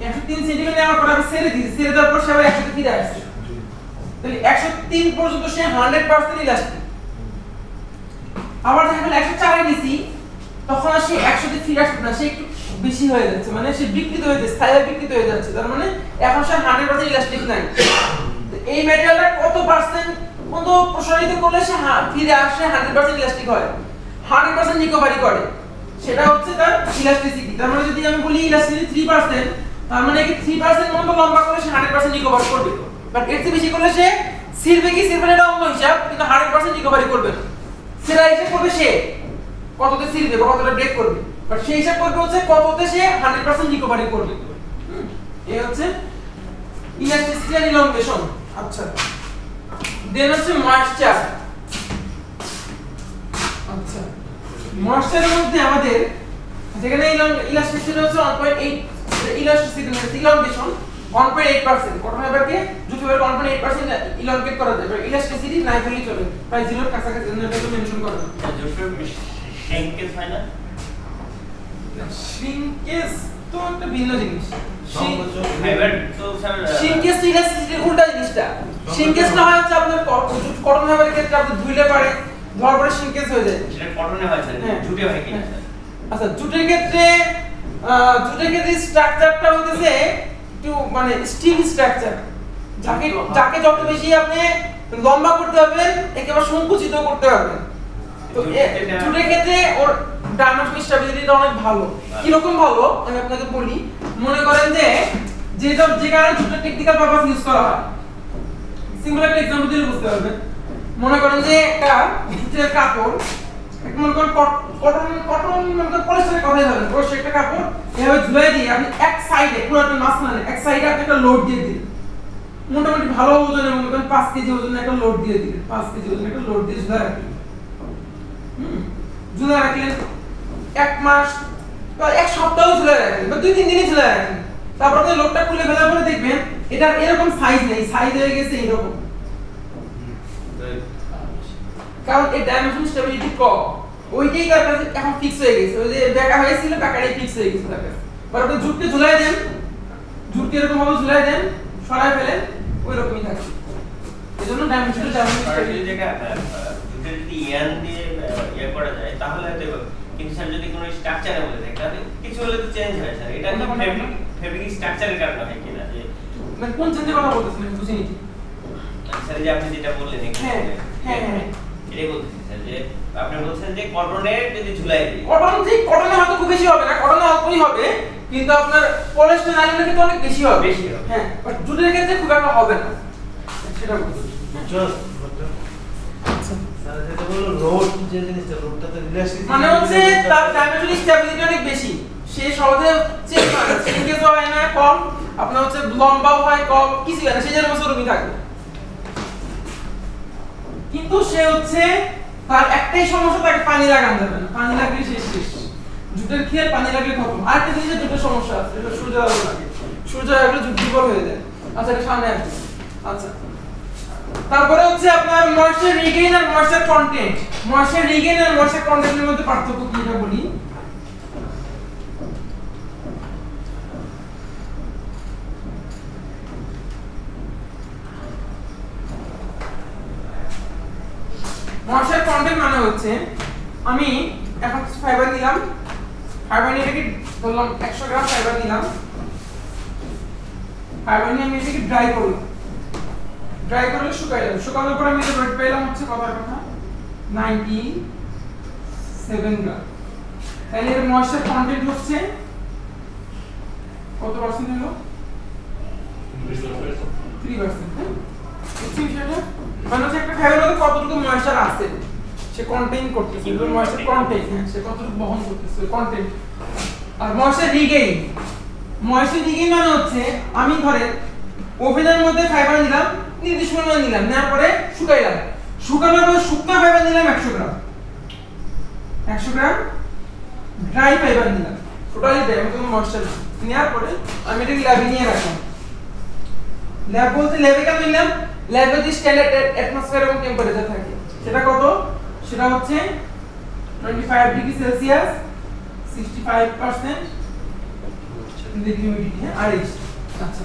103 সেন্টিমিটার নেওয়ার পর আমি ছেড়ে দিয়েছি। ছেড়ে দেওয়ার পর সে আবার 100 তে ফিরে আসছে। তাহলে 103 পর্যন্ত সে 100% ইলাস্টিক আবার যখন 104 এ নিছি, তখন আর সে একসাথে ফিরে আসবে না। সে একটু বেশি হয়ে যাচ্ছে। মানে সে বিকৃত হয়ে যাচ্ছে স্থায়ী বিকৃত হয়ে যাচ্ছে। তার মানে এখন সে হান্ড্রেড পার্সেন্ট ইলাস্টিক নাই। এই ম্যাটেরিয়ালটা কত পার্সেন্ট কত প্রসারিত করলে সে ফিরে আসে হান্ড্রেড পার্সেন্ট ইলাস্টিক হয়? হান্ড্রেড পার্সেন্ট রিকভারি করে। সেটা হচ্ছে তার ইলাস্টিসিটি তার মানে যদি আমি বলি ইলাস্টিসিটি থ্রি পার্সেন্ট তার মানে কি থ্রি পার্সেন্ট মতো লম্বা করে সে হান্ড্রেড পার্সেন্ট রিকভার করবে। বাট এর চেয়ে বেশি করলে সে ছিড়বে কি না এটা অন্য হিসাব, কিন্তু হান্ড্রেড পার্সেন্ট রিকভারি করবে না। সেটা হিসাব করবে সে কততে ছিড়বে বা কতটা ব্রেক করবে। বাট সেই হিসাব করবে হচ্ছে কততে সে হান্ড্রেড পার্সেন্ট রিকভারি করবে। এই হচ্ছে ইলাস্টিসিটি আর ইলংগেশন আচ্ছা দেন হচ্ছে ময়েশ্চার আচ্ছা ময়েশ্চারের মধ্যে আমাদের যেখানে ইলাস্টিসিটি হচ্ছে 1.8 ইলাস্টিসিটি মানে ইলংগেশন 1.8% কটন ফাইবারকে জুট ফাইবার 1.8% ইলংগেট করা যায়। বাট ইলাস্টিসিটি নাই বললেই চলে প্রায় জিরোর কাছাকাছি এটা মেনশন করা যায়। জোসেফ শ্যাঙ্কেজ হয় না? শ্রিঙ্কেজ তো একটা ভিন্ন জিনিস। ফাইবার তো শ্রিঙ্কেজ তো ইলাস্টিসিটির উল্টা জিনিসটা। শ্রিঙ্কেজ না হয় হচ্ছে আপনার কটন ফাইবারের ক্ষেত্রে আপনি ধুইলে পারে। ধোয়ার পরে শ্রিঙ্কেজ হয়ে যায়। সেটা কটনে হয় স্যার হ্যাঁ। জুটে হয় কিনা হ্যাঁ। স্যার আচ্ছা জুটের ক্ষেত্রে জুটের ক্ষেত্রে স্ট্রাকচারটা হইতেছে একটু মানে স্টিল স্ট্রাকচার যাকে যাকে যত বেশি আপনি লম্বা করতে পারবেন একেবারে সংকুচিত করতে পারবেন। তো জুটের- ক্ষেত্রে ওর ডায়নামিক স্টেবিলিটিটা অনেক ভালো। কীরকম ভালো? আমি আপনাকে বলি মনে করেন যে যেটা যে কারণে জুটের টেকনিক্যাল পারপাস ইউজ করা হয়। সিম্পল একটা এক্সাম্পল দিলে বুঝতে পারবেন। মনে করেন যে একটা জুটের কাপড় মনে করেন কট- কটন কটন মনে করেন পলিস্টারের কথাই ধরেন পলিস্টার একটা কাপড়, এভাবে ঝুলাই দিয়ে আপনি এক সাইডে পুরো একটা মাঝখানে, এক সাইডে আপনি একটা লোড দিয়ে দিন মোটামুটি ভালো ওজনের মনে করেন পাঁচ কেজি ওজনের একটা লোড দিয়ে দিলেন, পাঁচ কেজি ওজনের একটা লোড দিয়ে ঝুলাই রাখলেন। ঝুলাই রাখলেন, এক মাস বা এক সপ্তাহ ঝুলাই রাখলেন, বা দুই তিন দিনে ঝুলাই রাখলেন। তারপর আপনি লোডটা খুলে ফেলার পরে দেখবেন, এটার এরকম সাইজ নেই সাইজ হয়ে গেছে এরকম কারণ এই ডাইমেনশন স্টেবিলিটি কম। ওইটাই তার কাছে এখন ফিক্স হয়ে গেছে। ওই যে বেকা হয়েছিল বেকাটাই ফিক্স হয়ে গেছে তার কাছে। পরে আপনি জুটকে ঝুলাই দেন। জুটকে এরকম ভাবে ঝুলাই দেন সরাই ফেলেন ওই রকমই থাকে এই জন্য ডাইমেনশন ডাইমেনশন আর যদি যেটা ইয়ান দিয়ে ইয়ে করা যায় তাহলে এবার। কিন্তু স্যার যদি কোনো স্ট্রাকচারে বলে থাকে তাহলে কিছু হলে তো চেঞ্জ হয় স্যার এটা? ফেব্রিক ফেব্রিক স্ট্রাকচারের কারণে হয় কিনা? যে মানে কোন চেঞ্জের কথা বলতেছেন? বুঝিনি স্যার যে আপনি যেটা বললেন একটু হ্যাঁ, হ্যাঁ, হ্যাঁ। এটাই বলতেছি স্যার যে আপনি বলছেন যে কটনের যদি ঝুলাই দিই। কটন ঠিক কটনে হয়তো খুব বেশি হবে না কটনে অল্পই হবে কিন্তু আপনার পলিস্টার ক্ষেত্রে অনেক বেশি হবে। বেশি হবে। হ্যাঁ বাট জুটের ক্ষেত্রে খুব একটা হবে না। সেটা মানে হচ্ছে তার ডাইমেনশন স্টেবিলিটি অনেক বেশি। সে সহজে চেঞ্জ হয় না কম আপনার হচ্ছে লম্বাও হয় কম কিছু হয় না সে যেরকম সেরকমই থাকবে কিন্তু সে হচ্ছে তার একটাই সমস্যা, তাকে পানি লাগান যাবে না। পানি লাগলে শেষ শেষ। জুটের খেয়ে পানি লাগলে খতম। আর একটা জিনিসের জুটের সমস্যা আছে এটা সূর্য আলো লাগে। সূর্য আলো জুট দুর্বল হয়ে যায়। আচ্ছা এটা সামনে আসবে। আচ্ছা। তারপরে হচ্ছে আপনার ময়েশ্চার রিগেইন আর ময়েশ্চার কন্টেন্ট ময়েশ্চার রিগেইন আর ময়েশ্চার কন্টেন্টের মধ্যে পার্থক্য কি এটা বলি? ময়েশ্চার কন্টেন্ট মানে হচ্ছে। আমি এখন কিছু ফাইবার নিলাম। ফাইবার নিয়ে এটাকে ধরলাম একশো গ্রাম ফাইবার নিলাম। ফাইবার নিয়ে আমি এটাকে ড্রাই করলাম। ড্রাই করলে শুকাইলাম শুকানোর পরে আমি ওয়েট পেলাম হচ্ছে কথার কথা নাইনটি সেভেন গ্রাম। তাহলে এর ময়েশ্চার কন্টেন্ট হচ্ছে কত পার্সেন্ট হলো? থ্রি পার্সেন্ট হ্যাঁ? মানে হচ্ছে একটা খাবারের মধ্যে কতটুকু ময়েশ্চার আছে? সে কন্টেইন করতেছে ময়েশ্চার কন্টেইন হ্যাঁ সে কতটুকু বহন করতেছে কন্টেন্ট আর ময়েশ্চার রিগেইন ময়েশ্চার রিগেইন মানে হচ্ছে আমি ধরেন ওভেনের মধ্যে ফাইবার নিলাম নির্দিষ্ট পরিমাণ নিলাম নেওয়ার পরে শুকাইলাম। শুকানোর পরে শুকনো ফাইবার নিলাম একশো গ্রাম। একশো গ্রাম ড্রাই ফাইবার নিলাম। টোটালি ড্রাই আমি কোনো ময়েশ্চার নেওয়ার পরে আমি এটাকে ল্যাবে নিয়ে রাখলাম। ল্যাব বলতে ল্যাবে কেন নিলাম? ল্যাবে যে স্ট্যান্ডার্ড অ্যাটমসফিয়ার এবং টেম্পারেচার থাকে। সেটা কত? সেটা হচ্ছে 25 ডিগ্রি সেলসিয়াস 65% হিউমিডিটি হ্যাঁ? আর এইচ আচ্ছা।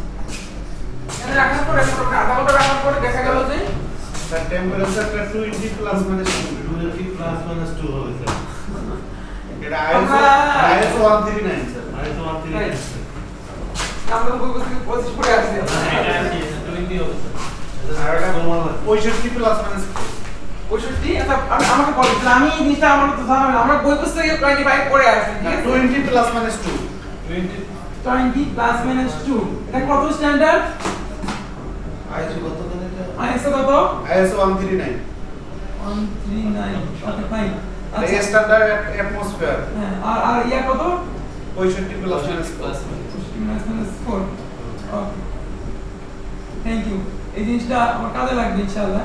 এখানে রাখার পরে আধা ঘণ্টা রাখার পরে দেখা গেল যে স্যার টেম্পারেচারটা 20 প্লাস মানে টোয়েন্টি প্লাস মাইনাস টু হবে স্যার এটা আইএসও আমরা- আইএসও 139 স্যার থ্রি Right. আমরা তো বই পঁচিশ পড়ে আসছি টোয়েন্টি হবে স্যার এটা হয়। 65 প্লাস মাইনাস পঁয়ষট্টি? আচ্ছা আমি আমাকে তাহলে আমি এই জিনিসটা আমার তো জানা নেই। আমরা বই পুস্তকে টোয়েন্টি ফাইভ পড়ে আসছি ঠিক আছে? 20 plus minus 2 twenty twenty plus minus two এটা কত স্ট্যান্ডার্ড আইসো কত করে এটা? আইএসও কত? ISO 139 one three nine okay fine এটা আচ্ছা। স্ট্যান্ডার্ড অ্যাটমসফিয়ার হ্যাঁ আর আর ইয়া কত? 65 plus minus plus minus minus four okay thank you এই জিনিসটা আমার কাজে লাগবে ইনশাআল্লাহ।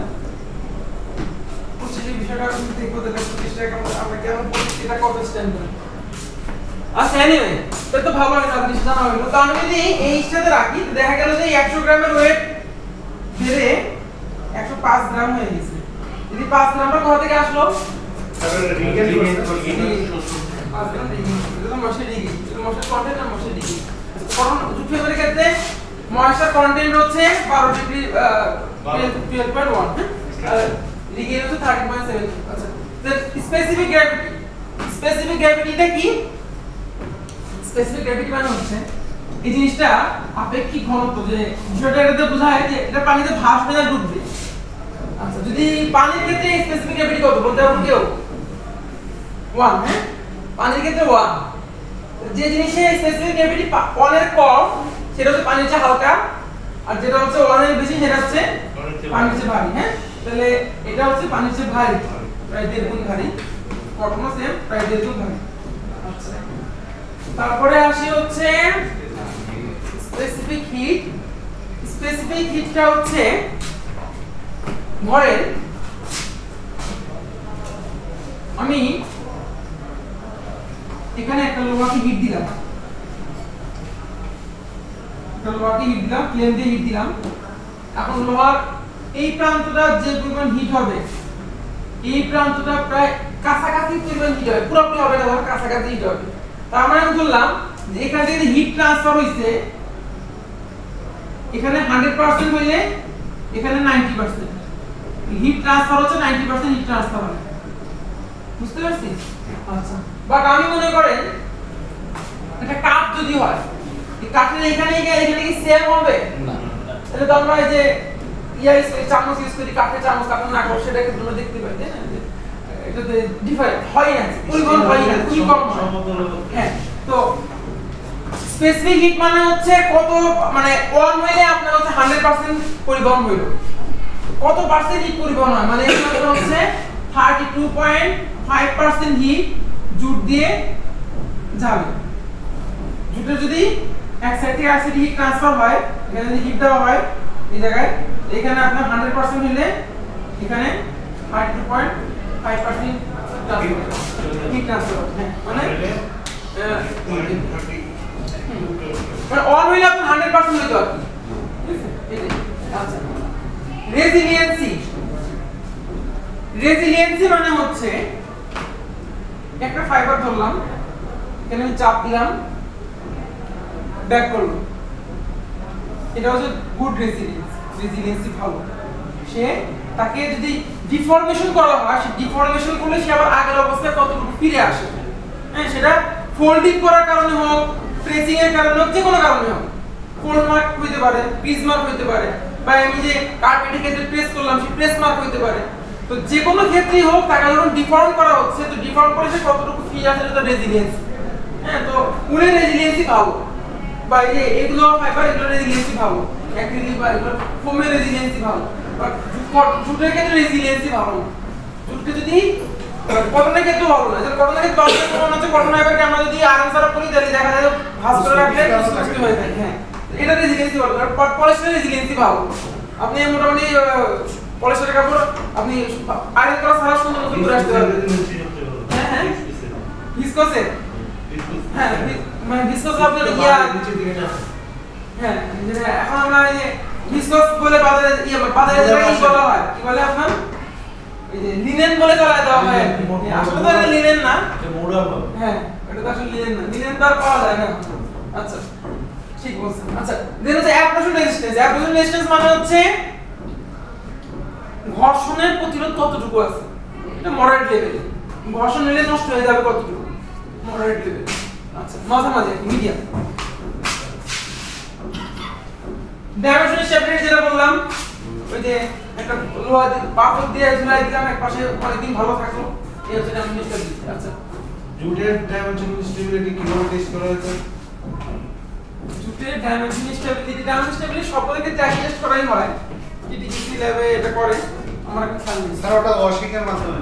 পঁচিশের বিষয়টা আমি দেখব তাহলে পঁচিশটা কেমন আমরা কেমন পঁচিশ এটা কত স্ট্যান্ডার্ড আচ্ছা এনিওয়ে এটা তো ভালো হয় জিনিস জানা হলো। তো আমি যদি এই সাথে রাখি দেখা গেল যে একশো গ্রামের ওয়েট বেড়ে একশো পাঁচ গ্রাম হয়ে গেছে। যদি পাঁচ গ্রামটা কোথা থেকে আসলো? কন্টেন্ট আর কারণ ক্ষেত্রে ময়েশ্চার কন্টেন্ট হচ্ছে বারো ডিগ্রি টুয়েলভ পয়েন্ট ওয়ান হ্যাঁ হচ্ছে আচ্ছা স্পেসিফিক গ্র্যাভিটি স্পেসিফিক গ্র্যাভিটিটা কি? স্পেসিফিক গ্র্যাভিটি মানে হচ্ছে এই জিনিসটা আপেক্ষিক ঘনত্ব যে বিষয়টা এটাতে বোঝায় যে এটা পানিতে ভাসবে না ডুববে। আচ্ছা যদি পানির ক্ষেত্রে স্পেসিফিক গ্র্যাভিটি কত? বলতে পারবেন কেউ? 1 হ্যাঁ? পানির ক্ষেত্রে 1 যে জিনিসে স্পেসিফিক গ্র্যাভিটি 1 এর কম সেটা হচ্ছে পানির চেয়ে হালকা আর যেটা হচ্ছে 1 এর বেশি সেটা হচ্ছে পানির চেয়ে ভারী হ্যাঁ? তাহলে এটা হচ্ছে পানির চেয়ে ভারী প্রায় দেড় গুণ ভারী। কখনো সেম প্রায় দেড় গুণ ভারী। আচ্ছা। তারপরে আসি হচ্ছে স্পেসিফিক হিট স্পেসিফিক হিটটা হচ্ছে ধরেন আমি এখানে একটা লোহাকে হিট দিলাম। লোহাকে হিট দিলাম ফ্লেম দিয়ে হিট দিলাম। এখন লোহার এই প্রান্তটা যে পরিমাণ হিট হবে এই প্রান্তটা প্রায় কাছাকাছি পরিমাণ হিট হবে পুরোপুরি হবে না ধর কাছাকাছি হিট হবে। তার মানে আমি বললাম যে এখান থেকে হিট ট্রান্সফার হইছে এখানে 100% হইলে এখানে 90% হিট ট্রান্সফার হচ্ছে 90% হিট ট্রান্সফার বুঝতে পারছিস? আচ্ছা। বাট আমি মনে করেন একটা কাপ যদি হয় কাঠের এখানে এখানে কি সেম হবে না। তাহলে তো আমরা যে ইয়া চামচ ইউজ করি কাঠের চামচ কাঠের না করো সেটাকে তোমরা দেখতে পাই তাই না? যে এটাতে ডিফারেন্ট হয় না পরিবহন হয় না খুবই কম হ্যাঁ। তো স্পেসিফিক হিট মানে হচ্ছে কত মানে অন হইলে আপনার হচ্ছে 100% পরিবহন হইল। কত পার্সেন্ট হিট পরিবহন হয়? মানে এখানে হচ্ছে 32.5% হিট জুট দিয়ে যাবে। জুটে যদি এক সাইড থেকে হিট ট্রান্সফার হয়, এখানে যদি হিট দেওয়া হয়, এই জায়গায় এখানে আপনার 100% হইলে এখানে 32.5% হিট ট্রান্সফার মানে মানে অন হইলে আপনার হান্ড্রেড পার্সেন্ট হইতে হবে। আচ্ছা। রেজিলিয়েন্সি রেজিলিয়েন্সি মানে হচ্ছে, একটা ফাইবার ধরলাম, এখানে আমি চাপ দিলাম ব্যাক করল। এটা হচ্ছে গুড ভালো। সে তাকে যদি ডিফরমেশন করা হয়, সে ডিফরমেশন করলে সে আবার আগের অবস্থায় কতটুকু ফিরে আসে? হ্যাঁ সেটা ফোল্ডিং করার কারণে হোক প্রেসিং এর কারণে হোক যে কোনো কারণে হোক। ফোল্ড মার্ক হইতে পারে পিস মার্ক হইতে পারে, বা আমি যে কার্পেটের ক্ষেত্রে প্রেস করলাম, সে প্রেস মার্ক হইতে পারে। তো যে কোনো ক্ষেত্রেই হোক, তাকে যখন ডিফর্ম করা হচ্ছে, তো ডিফর্ম করে সে কতটুকু ফিরে আসে, সেটা রেজিলিয়েন্স হ্যাঁ তো উনের রেজিলিয়েন্সই ভালো। বা এই যে এগুলো ফাইবার এগুলো রেজিলিয়েন্সই ভালো অ্যাক্রিলিক বা এগুলো ফোমের রেজিলিয়েন্সই ভালো বাট জুটের ক্ষেত্রে রেজিলিয়েন্সি ভালো না। জুটকে যদি কটনের ক্ষেত্রে ভালো না। যেটা কটনের ক্ষেত্রে ভালো না মনে হচ্ছে কটন ফাইবারকে আমরা যদি আরাম সারা করি তাহলে দেখা যায় ভাঁজ করে রাখলে সুস্থ হয়ে যায় হ্যাঁ এটা রেজিলিয়েন্সি ভালো। আর পলিস্টারের রেজিলিয়েন্সি ভালো। আপনি মোটামুটি পলিস্টারের কাপড় আপনি আয়রন করা সারা সুন্দর করে আসতে পারবেন। হ্যাঁ হ্যাঁ। ভিসকসে হ্যাঁ। ভি- মানে ভিসকস আপনার ইয়া হ্যাঁ এখন আমরা এই যে ভিসকস বলে বাজারে ইয়ে বাজারে যেটা কি বলা হয় কি বলে আপনার? এই যে লিনেন বলে চালায় দেওয়া হয় আসলে তো এটা লিনেন না। হ্যাঁ এটা তো আসলে লিনেন না। লিনেন তো আর পাওয়া যায় না। আচ্ছা ঠিক বলছেন। আচ্ছা দেন হচ্ছে অ্যাপ্রোশন রেজিস্ট্যান্স অ্যাপ্রোশন রেজিস্ট্যান্স মানে হচ্ছে ঘর্ষণের প্রতিরোধ কতটুকু আছে? এটা মডারেট লেভেলে ঘর্ষণ নিলে নষ্ট হয়ে যাবে কতটুকু? মডারেট লেভেল আচ্ছা মাঝামাঝি মিডিয়াম ডাইমেনশন স্টেবিলিটি যেটা বললাম ওই যে একটা লোহা দিয়ে পাথর দিয়ে ঝুলাই দিলাম এক পাশে অনেকদিন ভালো থাকল এই হচ্ছে ডাইমেনশন আচ্ছা। জুটের ডাইমেনশন স্টেবিলিটি কীভাবে টেস্ট করা হয়েছে? জুটের ডাইমেনশন স্টেবিলিটি ডাইমেনশন স্টেবিলিটি সকলের ক্ষেত্রে একই টেস্ট করাই হয়। টিটিসি ল্যাবে এটা করে আমার একটা স্যার ওটা ওয়াশিং এর মাধ্যমে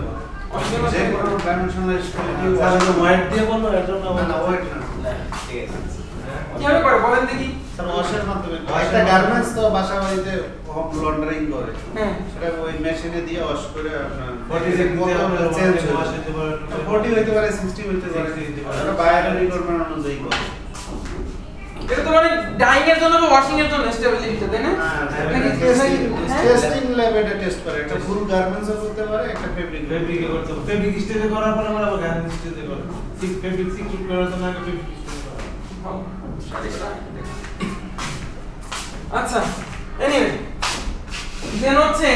যে কোনো ডাইমেনশনাল স্টেবিলিটি স্যার হোয়াইট দিয়ে বলো এর জন্য না না না। না, ঠিক আছে। কীভাবে করে বলেন দেখি। স্যার ওয়াশের মাধ্যমে করে। Wash একটা এর গার্মেন্টস তো বাসা বাড়িতে লন্ডারিং করে। হ্যাঁ। সেটা ওই মেশিনে দিয়ে ওয়াশ করে আপনার চেঞ্জ দিতে পারি ফর্টি পারে সিক্সটি হইতে পারে 60 হইতে পারে। বাইরের রিকোয়ারমেন্ট অনুযায়ী করে। এটা তো মানে ডাইং এর জন্য বা ওয়াশিং এর জন্য স্টেবিলিটি তাই না? নাকি হ্যাঁ? টেস্টিং ল্যাবে টেস্ট করে একটা ফুল গার্মেন্টস করতে পারে একটা ফেব্রিক ফেব্রিকে করতে হবে। ফেব্রিক স্টেজে করার পরে আমরা আবার গান স্টেজে করব সিক্স ফেব্রিক সিক্স করার জন্য আগে ফেব্রিক আচ্ছা এনিওয়ে দেন হচ্ছে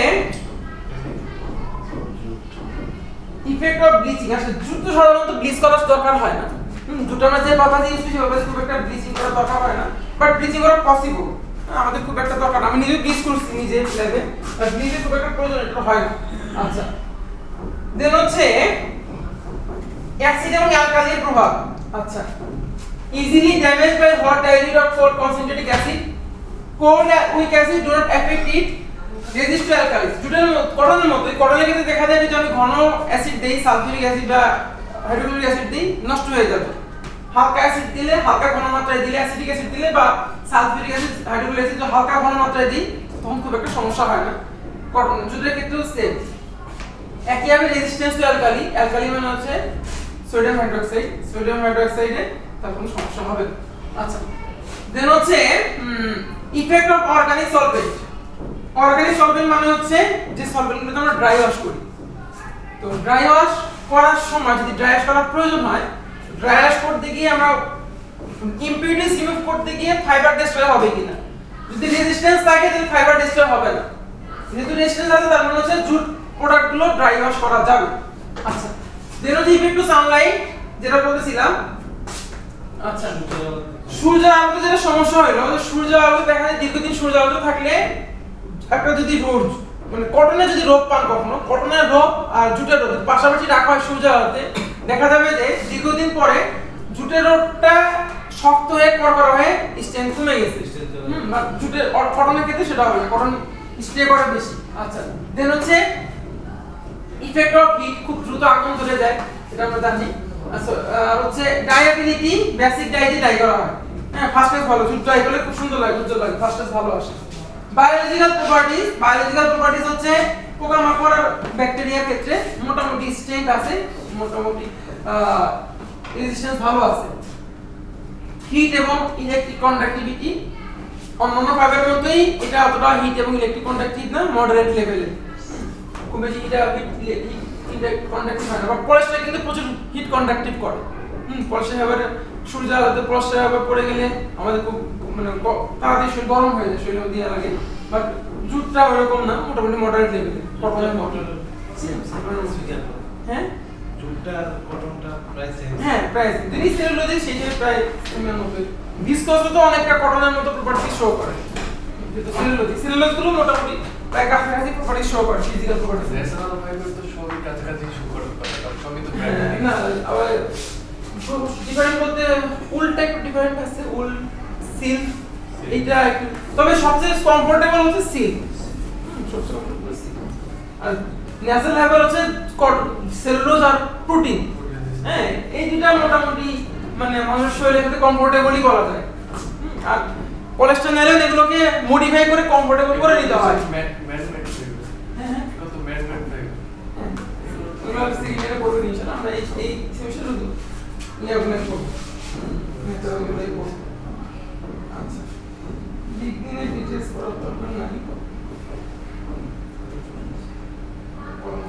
ইফেক্ট অফ ব্লিচিং আসলে জুট তো সাধারণত ব্লিচ করার দরকার হয় না। জুট আমরা যে পাতা ইউজ করি সেভাবে খুব একটা ব্লিচিং করার দরকার হয় না। বাট ব্লিচিং করা পসিবল আমাদের খুব একটা দরকার আমি নিজে গেস করছি নিজে ল্যাবে নিজে খুব একটা প্রয়োজন, এটা হয় আচ্ছা। দেন হচ্ছে অ্যাসিড এবং অ্যালকালির প্রভাব। আচ্ছা। Easily damage by hot dilute of cold concentrated acid cold weak acid do not effect it resist to alkalis জুটের কটনের মতো। কটনের ক্ষেত্রে দেখা যায় যে আমি ঘন অ্যাসিড দেই সালফিউরিক অ্যাসিড বা হাইড্রোক্লোরিক অ্যাসিড দিই, নষ্ট হয়ে যাবে। হালকা অ্যাসিড দিলে, হালকা ঘনমাত্রায় দিলে অ্যাসিডিক অ্যাসিড দিলে বা সালফিউরিক অ্যাসিড হাইড্রোক্লোরিক অ্যাসিড হালকা ঘনমাত্রায় দিই, তখন খুব একটা সমস্যা হয় না। জুটের ক্ষেত্রেও সেম একইভাবে রেজিস্ট্যান্স টু অ্যালকালি অ্যালকালি মানে হচ্ছে সোডিয়াম হাইড্রোক্সাইড সোডিয়াম হাইড্রোক্সাইডে তার কোনো সমস্যা হবে আচ্ছা। দেন হচ্ছে effect of organic solvent organic solvent মানে হচ্ছে যে সলভেন্টগুলোতে আমরা ড্রাই ওয়াশ করি। তো ড্রাই ওয়াশ করার সময়, যদি ড্রাই ওয়াশ করার প্রয়োজন হয় ড্রাই করতে গিয়ে আমরা ইমপিউরিটিস রিমুভ করতে গিয়ে ফাইবার ডিস্ট্রয় হবে কিনা? যদি রেজিস্ট্যান্স থাকে, তাহলে ফাইবার ডিস্ট্রয় হবে না। যেহেতু রেজিস্ট্যান্স আছে, তার মানে হচ্ছে জুট প্রোডাক্টগুলো ড্রাই ওয়াশ করা যাবে। আচ্ছা দেন হচ্ছে ইফেক্ট সানলাইট যেটা বলেছিলাম আচ্ছা সূর্য আলোতে যেটা সমস্যা হলো, যে সূর্য আলোতে দেখা যায় দীর্ঘদিন সূর্য আলোতে থাকলে একটা যদি রোগ মানে কটনে যদি রোগ পান কখনো, কটনের রোগ আর জুটের রোগ পাশাপাশি রাখা হয় সূর্য আলোতে দেখা যাবে যে দীর্ঘদিন পরে জুটের রোগটা শক্ত হয়ে কড়কড়া হয়ে স্ট্রেংথ কমে গেছে। জুটের কটনের ক্ষেত্রে সেটা হবে কটন স্টে করে বেশি। আচ্ছা। দেন হচ্ছে ইফেক্ট অফ হিট খুব দ্রুত আগুন ধরে যায় এটা আমরা জানি। আচ্ছা, আর হচ্ছে ডায়াবিলিটি বেসিক ডাইতে ডাই করা হয়। হ্যাঁ ফার্স্ট ফার্স্টেজ ভালো জুট ডাই করলে খুব সুন্দর লাগে উজ্জ্বল লাগে ফার্স্টেজ ভালো আসে। বায়োলজিক্যাল প্রপার্টিজ বায়োলজিক্যাল প্রপার্টিজ হচ্ছে পোকামাকড় আর ব্যাকটেরিয়ার ক্ষেত্রে মোটামুটি স্ট্রেংথ আছে মোটামুটি রেজিস্ট্যান্স ভালো আছে। হিট এবং ইলেকট্রিক কন্ডাক্টিভিটি অন্যান্য ফাইবারের মতোই এটা অতটা হিট এবং ইলেকট্রিক কন্ডাক্টিভ না মডারেট লেভেলে খুব বেশি এটা হিট কন্ডাক্টিভ হয় না পলিস্টার কিন্তু প্রচুর হিট কন্ডাক্টিভ করে। হুম সূর্য আলোতে ফাইবার পড়ে গেলে আমাদের খুব মানে তাড়াতাড়ি শরীর গরম হয়ে যায় শরীরে দিয়ে লাগে বাট জুটটা ওরকম না মোটামুটি মডারেট লেভেলে হ্যাঁ? জুটটা কটনটা প্রায় সেম হ্যাঁ প্রায় যদি সেলুলোজে সেই হিসেবে প্রায় সেমের মতো ভিসকস তো অনেকটা কটনের মতো প্রপার্টি শো করে। কিন্তু সেলুলোজ সেলুলোজগুলো মোটামুটি প্রায় কাছাকাছি প্রপার্টি শো করে ফিজিক্যাল প্রপার্টি ন্যাশনাল ফাইবার তো সবই কাছাকাছি শুরু করে সবই তো হ্যাঁ, না আবার ডিফারেন্ট বলতে উল টাইপ ডিফারেন্ট আছে উল সিল্ক এইটা তবে সবচেয়ে কমফোর্টেবল হচ্ছে সিল্ক সবচেয়ে কমফোর্টেবল সিল্ক আর ন্যাচারাল ফাইবার হচ্ছে সেলুলোজ আর প্রোটিন হ্যাঁ এই দুটা মোটামুটি মানে মানুষের শরীরের সাথে কমফোর্টেবলই করা যায়। আর কোলেস্ট্রল নাইলেন এগুলোকে মডিফাই করে কমফোর্টেবল করে নিতে হয়। আমরা এই এই সেমিস্টারে নিয়ে ওগুলো করব। তো ওগুলোই করব। আচ্ছা লিগনিনের ডিটেইলস করার দরকার নাই পরামর্শ হিসেবে নিই।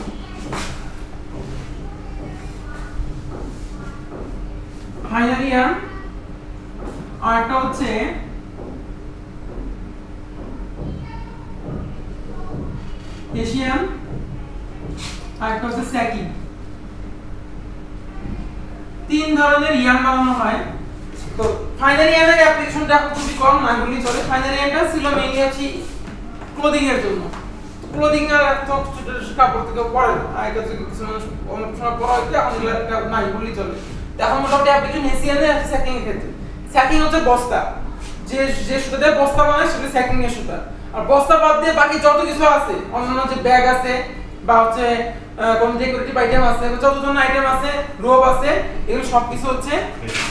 হাইলারিয়ান আর একটা হচ্ছে এশিয়ান আর একটা হচ্ছে স্যাকিং তিন ধরনের ইয়ান বানানো হয়। তো ফাইনাল ইয়ানের অ্যাপ্লিকেশনটা খুবই কম, না বললেই চলে। ফাইনাল ইয়ানটা ছিল মেইনলি হচ্ছে ক্লোদিং এর জন্য ক্লোদিং তো কাপড় থেকে পরে না। কিছু মানুষ অনেক সময় পরা হচ্ছে এখন নাই বললেই চলে। এখন মোটামুটি অ্যাপ্লিকেশন হেসিয়ানে আছে স্যাকিং এর ক্ষেত্রে। স্যাকিং হচ্ছে বস্তা। যে যে সুতা দিয়ে বস্তা বানায় সেটা স্যাকিং এর সুতা। আর বস্তা বাদ দিয়ে বাকি যত কিছু আছে অন্যান্য যে ব্যাগ আছে বা হচ্ছে কোন ডেকোরেটিভ আইটেম আছে যত ধরনের আইটেম আছে রোব আছে এগুলো সবকিছু হচ্ছে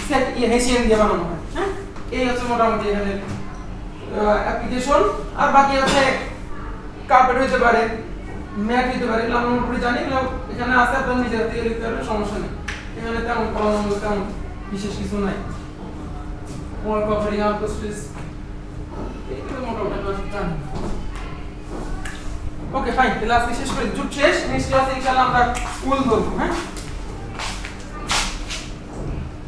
set- ইয়ে, হেসিয়ান দিয়ে বানানো হয় হ্যাঁ? এই হচ্ছে মোটামুটি এখানে অ্যাপ্লিকেশন আর বাকি হচ্ছে কার্পেট হইতে পারে ম্যাট হইতে পারে এগুলো আমরা মোটামুটি জানি এগুলো এখানে আছে আপনার নিজের থেকে লিখতে পারবেন সমস্যা নেই। এখানে তেমন কলম তেমন বিশেষ কিছু নাই ওয়াল কভারিং আউট স্পেস এইগুলো মোটামুটি আমরা জানি ওকে ফাইন তাহলে আজকে শেষ করি জুট শেষ নেক্সট ক্লাসে ইনশাআল্লাহ আমরা উল ধরবো হ্যাঁ